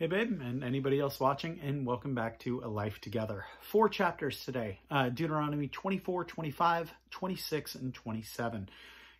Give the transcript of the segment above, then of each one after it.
Hey, babe, and anybody else watching, and welcome back to A Life Together. Four chapters today uh, Deuteronomy 24, 25, 26, and 27.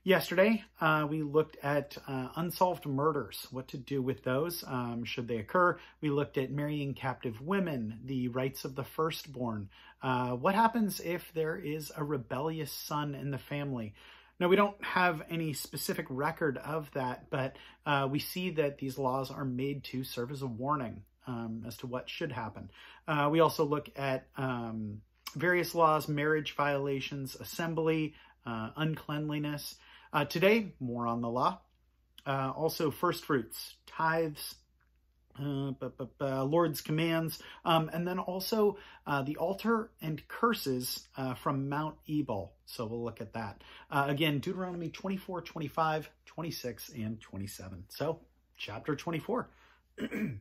Yesterday, uh, we looked at uh, unsolved murders, what to do with those, um, should they occur. We looked at marrying captive women, the rights of the firstborn. Uh, what happens if there is a rebellious son in the family? Now, we don't have any specific record of that, but uh, we see that these laws are made to serve as a warning um, as to what should happen. Uh, we also look at um, various laws, marriage violations, assembly, uh, uncleanliness. Uh, today, more on the law. Uh, also, first fruits, tithes, uh, uh, Lord's commands, um, and then also uh, the altar and curses uh, from Mount Ebal. So we'll look at that. Uh, again, Deuteronomy 24, 25, 26, and 27. So, chapter 24.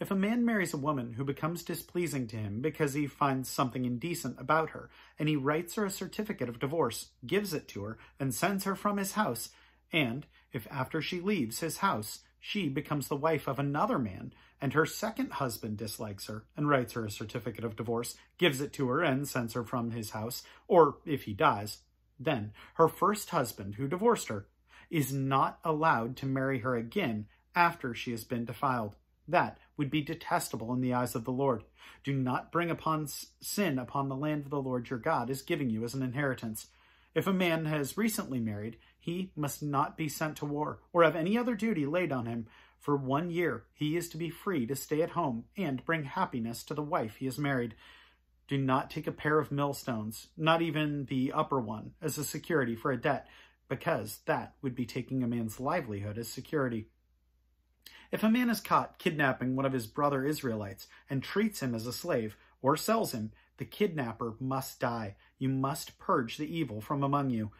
If a man marries a woman who becomes displeasing to him because he finds something indecent about her, and he writes her a certificate of divorce, gives it to her, and sends her from his house, and if after she leaves his house, she becomes the wife of another man, and her second husband dislikes her and writes her a certificate of divorce, gives it to her, and sends her from his house, or if he dies, then her first husband, who divorced her, is not allowed to marry her again after she has been defiled. That would be detestable in the eyes of the Lord. Do not bring upon sin upon the land of the Lord your God is giving you as an inheritance. If a man has recently married, he must not be sent to war or have any other duty laid on him. For one year he is to be free to stay at home and bring happiness to the wife he has married. Do not take a pair of millstones, not even the upper one, as a security for a debt, because that would be taking a man's livelihood as security. If a man is caught kidnapping one of his brother Israelites and treats him as a slave or sells him, the kidnapper must die. You must purge the evil from among you.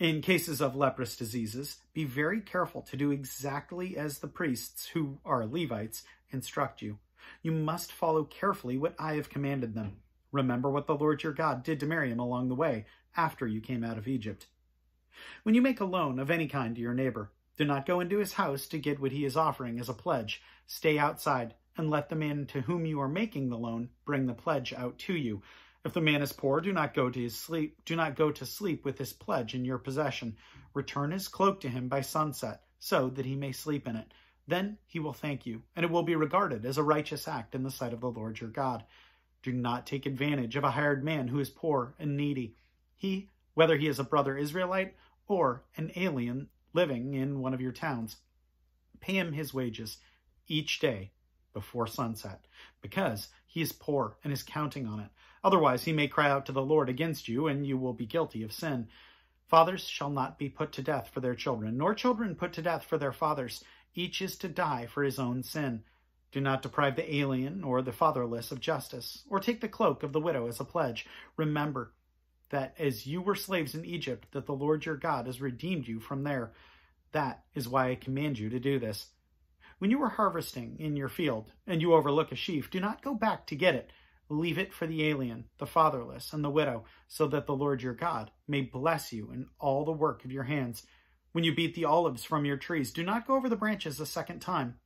In cases of leprous diseases, be very careful to do exactly as the priests, who are Levites, instruct you. You must follow carefully what I have commanded them. Remember what the Lord your God did to Miriam along the way after you came out of Egypt. When you make a loan of any kind to your neighbor, do not go into his house to get what he is offering as a pledge. Stay outside and let the man to whom you are making the loan bring the pledge out to you. If the man is poor, do not go to his sleep, do not go to sleep with his pledge in your possession. Return his cloak to him by sunset, so that he may sleep in it. Then he will thank you, and it will be regarded as a righteous act in the sight of the Lord your God. Do not take advantage of a hired man who is poor and needy. He, whether he is a brother Israelite or an alien living in one of your towns, pay him his wages each day before sunset, because he is poor and is counting on it. Otherwise, he may cry out to the Lord against you, and you will be guilty of sin. Fathers shall not be put to death for their children, nor children put to death for their fathers. Each is to die for his own sin. Do not deprive the alien or the fatherless of justice, or take the cloak of the widow as a pledge. Remember that as you were slaves in Egypt, that the Lord your God has redeemed you from there. That is why I command you to do this. When you are harvesting in your field, and you overlook a sheaf, do not go back to get it. Leave it for the alien, the fatherless, and the widow, so that the Lord your God may bless you in all the work of your hands. When you beat the olives from your trees, do not go over the branches a second time.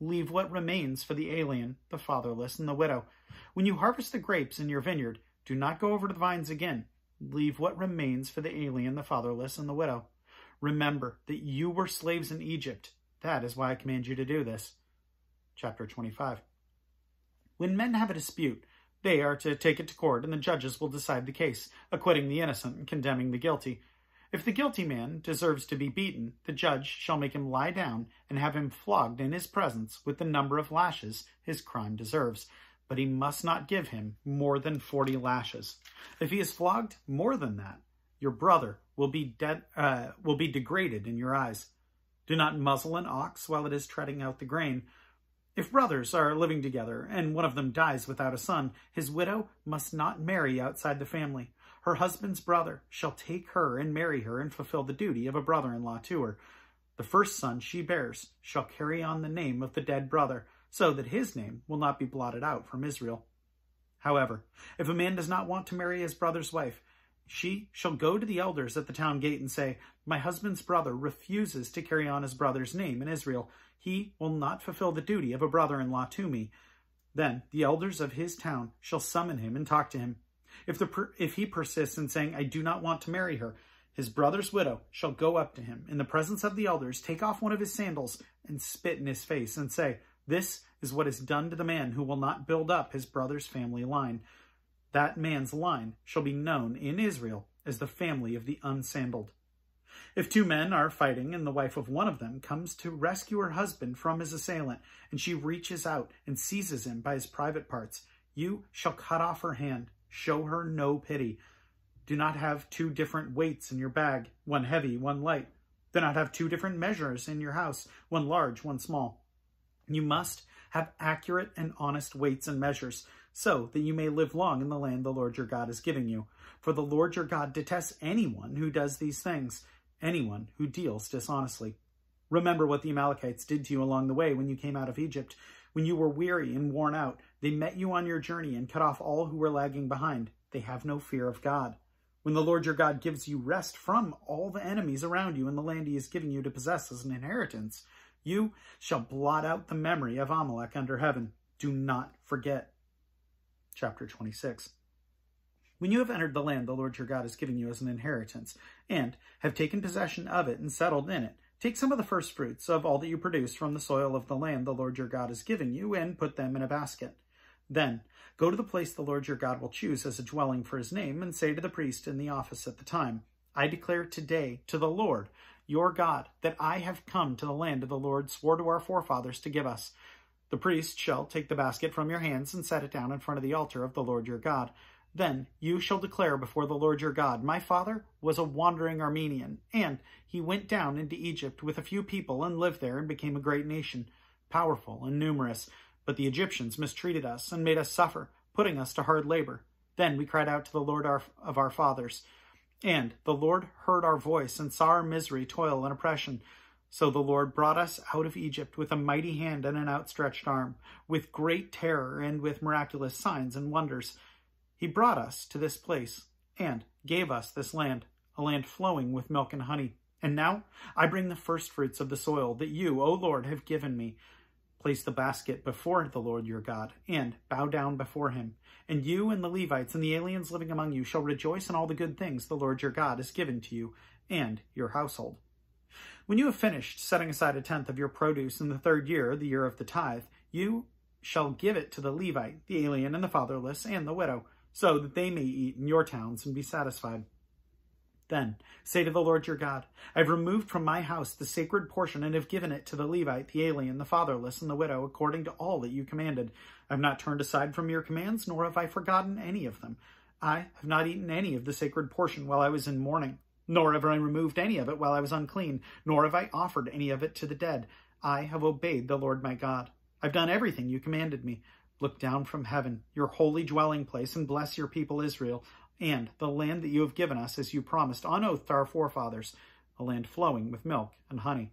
Leave what remains for the alien, the fatherless, and the widow. When you harvest the grapes in your vineyard, do not go over the vines again. Leave what remains for the alien, the fatherless, and the widow. Remember that you were slaves in Egypt. That is why I command you to do this. Chapter 25. When men have a dispute, they are to take it to court, and the judges will decide the case, acquitting the innocent and condemning the guilty. If the guilty man deserves to be beaten, the judge shall make him lie down and have him flogged in his presence with the number of lashes his crime deserves. But he must not give him more than forty lashes. If he is flogged more than that, your brother will be uh, will be degraded in your eyes. Do not muzzle an ox while it is treading out the grain, if brothers are living together and one of them dies without a son, his widow must not marry outside the family. Her husband's brother shall take her and marry her and fulfill the duty of a brother-in-law to her. The first son she bears shall carry on the name of the dead brother, so that his name will not be blotted out from Israel. However, if a man does not want to marry his brother's wife, she shall go to the elders at the town gate and say, My husband's brother refuses to carry on his brother's name in Israel he will not fulfill the duty of a brother-in-law to me. Then the elders of his town shall summon him and talk to him. If, the, if he persists in saying, I do not want to marry her, his brother's widow shall go up to him in the presence of the elders, take off one of his sandals, and spit in his face, and say, This is what is done to the man who will not build up his brother's family line. That man's line shall be known in Israel as the family of the unsandaled. If two men are fighting and the wife of one of them comes to rescue her husband from his assailant, and she reaches out and seizes him by his private parts, you shall cut off her hand. Show her no pity. Do not have two different weights in your bag, one heavy, one light. Do not have two different measures in your house, one large, one small. You must have accurate and honest weights and measures, so that you may live long in the land the Lord your God is giving you. For the Lord your God detests anyone who does these things anyone who deals dishonestly. Remember what the Amalekites did to you along the way when you came out of Egypt. When you were weary and worn out, they met you on your journey and cut off all who were lagging behind. They have no fear of God. When the Lord your God gives you rest from all the enemies around you in the land he is giving you to possess as an inheritance, you shall blot out the memory of Amalek under heaven. Do not forget. Chapter 26. When you have entered the land the Lord your God is giving you as an inheritance, and have taken possession of it and settled in it, take some of the first fruits of all that you produce from the soil of the land the Lord your God is giving you, and put them in a basket. Then go to the place the Lord your God will choose as a dwelling for his name, and say to the priest in the office at the time, I declare today to the Lord your God that I have come to the land the Lord swore to our forefathers to give us. The priest shall take the basket from your hands and set it down in front of the altar of the Lord your God. Then you shall declare before the Lord your God, My father was a wandering Aramean, and he went down into Egypt with a few people and lived there and became a great nation, powerful and numerous. But the Egyptians mistreated us and made us suffer, putting us to hard labor. Then we cried out to the Lord our, of our fathers. And the Lord heard our voice and saw our misery, toil, and oppression. So the Lord brought us out of Egypt with a mighty hand and an outstretched arm, with great terror and with miraculous signs and wonders. He brought us to this place and gave us this land, a land flowing with milk and honey. And now I bring the first fruits of the soil that you, O Lord, have given me. Place the basket before the Lord your God, and bow down before him. And you and the Levites and the aliens living among you shall rejoice in all the good things the Lord your God has given to you and your household. When you have finished setting aside a tenth of your produce in the third year, the year of the tithe, you shall give it to the Levite, the alien, and the fatherless, and the widow so that they may eat in your towns and be satisfied. Then say to the Lord your God, I have removed from my house the sacred portion and have given it to the Levite, the alien, the fatherless, and the widow, according to all that you commanded. I have not turned aside from your commands, nor have I forgotten any of them. I have not eaten any of the sacred portion while I was in mourning, nor have I removed any of it while I was unclean, nor have I offered any of it to the dead. I have obeyed the Lord my God. I've done everything you commanded me. Look down from heaven, your holy dwelling place, and bless your people Israel, and the land that you have given us as you promised on oath to our forefathers, a land flowing with milk and honey.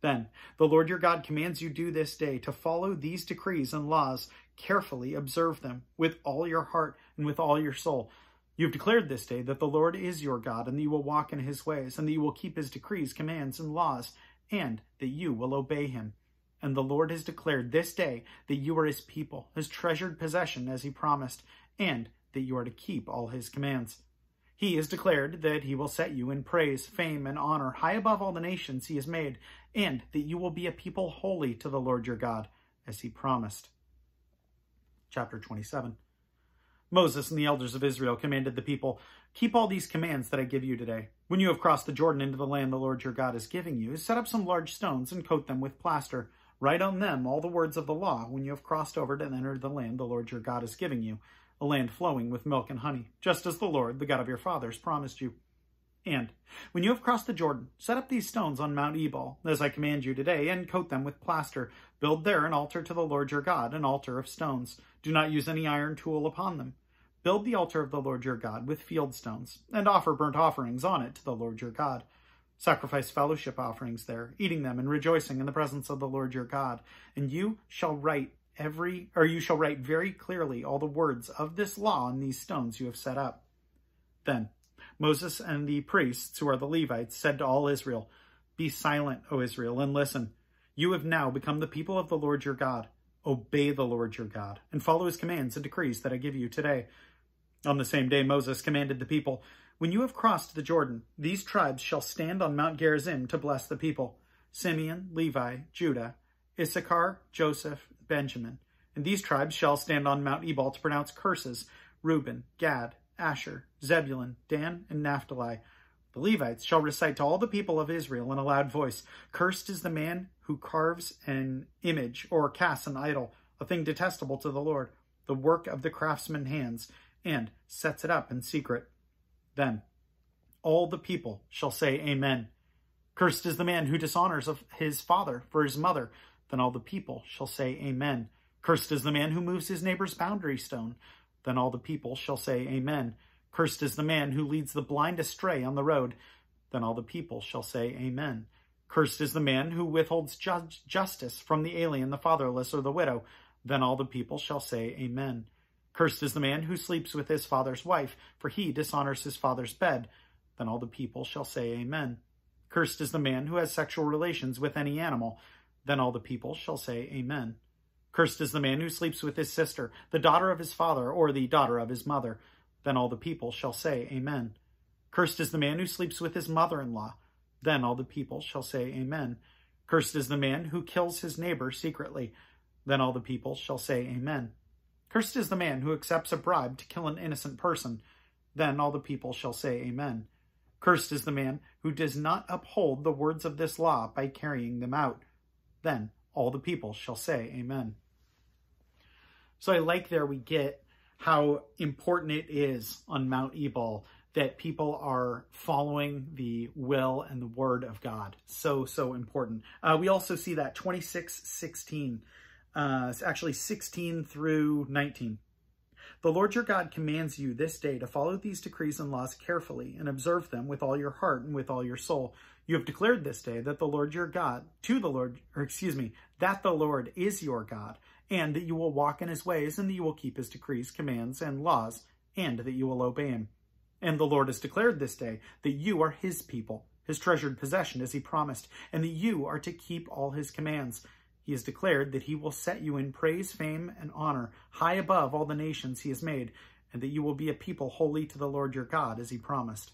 Then the Lord your God commands you do this day to follow these decrees and laws, carefully observe them with all your heart and with all your soul. You have declared this day that the Lord is your God, and that you will walk in his ways, and that you will keep his decrees, commands, and laws, and that you will obey him. And the Lord has declared this day that you are his people, his treasured possession as he promised, and that you are to keep all his commands. He has declared that he will set you in praise, fame, and honor high above all the nations he has made, and that you will be a people holy to the Lord your God, as he promised. Chapter 27 Moses and the elders of Israel commanded the people, Keep all these commands that I give you today. When you have crossed the Jordan into the land the Lord your God is giving you, set up some large stones and coat them with plaster. Write on them all the words of the law when you have crossed over to enter the land the Lord your God is giving you, a land flowing with milk and honey, just as the Lord, the God of your fathers, promised you. And when you have crossed the Jordan, set up these stones on Mount Ebal, as I command you today, and coat them with plaster. Build there an altar to the Lord your God, an altar of stones. Do not use any iron tool upon them. Build the altar of the Lord your God with field stones, and offer burnt offerings on it to the Lord your God. Sacrifice fellowship offerings there, eating them and rejoicing in the presence of the Lord your God. And you shall write every, or you shall write very clearly all the words of this law on these stones you have set up. Then Moses and the priests, who are the Levites, said to all Israel, Be silent, O Israel, and listen. You have now become the people of the Lord your God. Obey the Lord your God, and follow his commands and decrees that I give you today. On the same day, Moses commanded the people, When you have crossed the Jordan, these tribes shall stand on Mount Gerizim to bless the people Simeon, Levi, Judah, Issachar, Joseph, Benjamin. And these tribes shall stand on Mount Ebal to pronounce curses Reuben, Gad, Asher, Zebulun, Dan, and Naphtali. The Levites shall recite to all the people of Israel in a loud voice Cursed is the man who carves an image or casts an idol, a thing detestable to the Lord, the work of the craftsman's hands, and sets it up in secret. Then all the people shall say, Amen. Cursed is the man who dishonors of his father for his mother. Then all the people shall say, Amen. Cursed is the man who moves his neighbor's boundary stone. Then all the people shall say, Amen. Cursed is the man who leads the blind astray on the road. Then all the people shall say, Amen. Cursed is the man who withholds ju- justice from the alien, the fatherless, or the widow. Then all the people shall say, Amen. Cursed is the man who sleeps with his father's wife, for he dishonors his father's bed. Then all the people shall say, Amen. Cursed is the man who has sexual relations with any animal. Then all the people shall say, Amen. Cursed is the man who sleeps with his sister, the daughter of his father, or the daughter of his mother. Then all the people shall say, Amen. Cursed is the man who sleeps with his mother in law. Then all the people shall say, Amen. Cursed is the man who kills his neighbor secretly. Then all the people shall say, Amen. Cursed is the man who accepts a bribe to kill an innocent person. Then all the people shall say, Amen. Cursed is the man who does not uphold the words of this law by carrying them out. Then all the people shall say, Amen. So I like there we get how important it is on Mount Ebal that people are following the will and the word of God. So, so important. Uh, we also see that 26, 16. Uh, it's actually 16 through 19. The Lord your God commands you this day to follow these decrees and laws carefully and observe them with all your heart and with all your soul. You have declared this day that the Lord your God, to the Lord, or excuse me, that the Lord is your God, and that you will walk in his ways, and that you will keep his decrees, commands, and laws, and that you will obey him. And the Lord has declared this day that you are his people, his treasured possession, as he promised, and that you are to keep all his commands. He has declared that he will set you in praise, fame, and honor, high above all the nations he has made, and that you will be a people holy to the Lord your God, as he promised.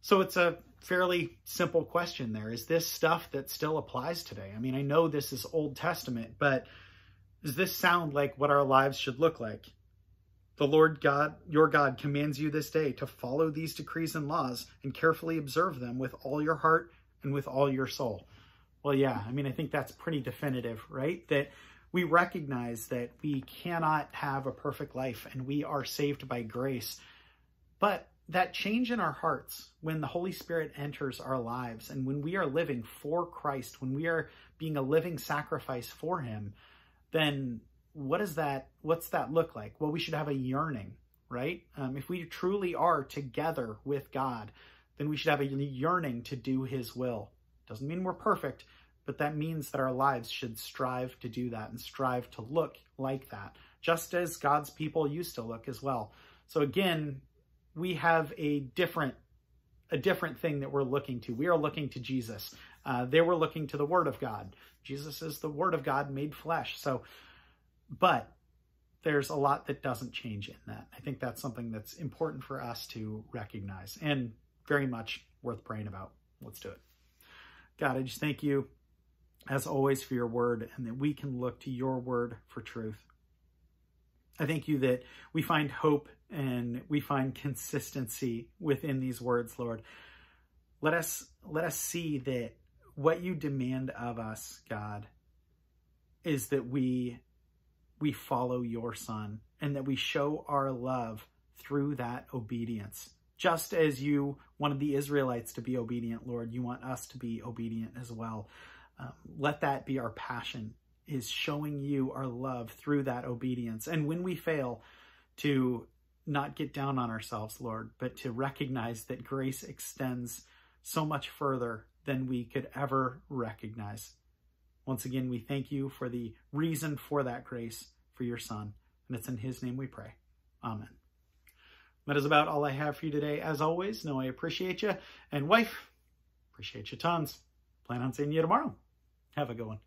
So it's a fairly simple question there. Is this stuff that still applies today? I mean, I know this is Old Testament, but does this sound like what our lives should look like? The Lord God, your God, commands you this day to follow these decrees and laws and carefully observe them with all your heart and with all your soul. Well, yeah, I mean, I think that's pretty definitive, right? That we recognize that we cannot have a perfect life and we are saved by grace. But that change in our hearts when the Holy Spirit enters our lives and when we are living for Christ, when we are being a living sacrifice for Him, then what does that what's that look like? Well, we should have a yearning, right? Um, if we truly are together with God, then we should have a yearning to do His will. Doesn't mean we're perfect, but that means that our lives should strive to do that and strive to look like that, just as God's people used to look as well. So again, we have a different a different thing that we're looking to. We are looking to Jesus. Uh, they were looking to the Word of God. Jesus is the Word of God made flesh. So, but there's a lot that doesn't change in that. I think that's something that's important for us to recognize and very much worth praying about. Let's do it. God, I just thank you as always for your word and that we can look to your word for truth. I thank you that we find hope and we find consistency within these words, Lord. Let us let us see that what you demand of us, God, is that we we follow your son and that we show our love through that obedience. Just as you wanted the Israelites to be obedient, Lord, you want us to be obedient as well. Um, let that be our passion is showing you our love through that obedience. And when we fail, to not get down on ourselves, Lord, but to recognize that grace extends so much further than we could ever recognize. Once again, we thank you for the reason for that grace for your Son. And it's in His name we pray. Amen. That is about all I have for you today. As always, know I appreciate you. And wife, appreciate you tons. Plan on seeing you tomorrow. Have a good one.